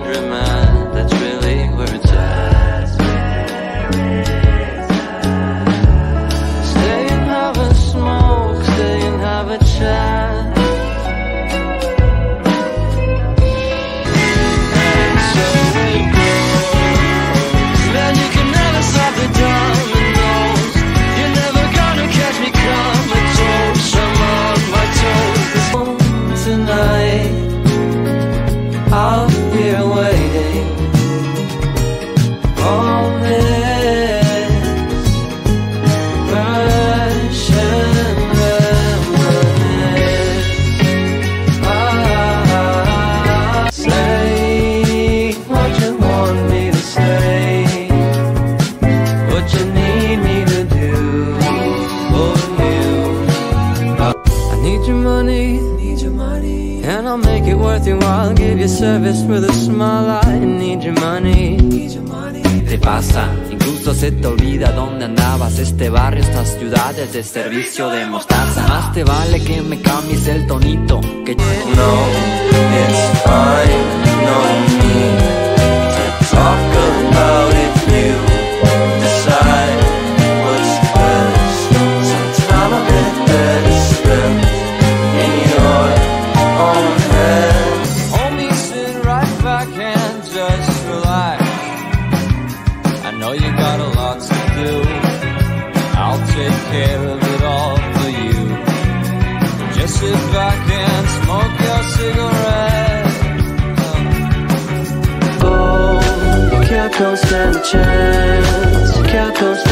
hundred. And I'll make it worth your while. Give you service with a smile I need your money. Te pasa, incluso se te olvida dónde andabas. Este barrio, esta ciudad es de servicio de mostaza. Más te vale que me cambies el tonito. Know you got a lot to do I'll take care of it all for you Just sit back and smoke your cigarette Oh, you can't go stand a chance. You can't go.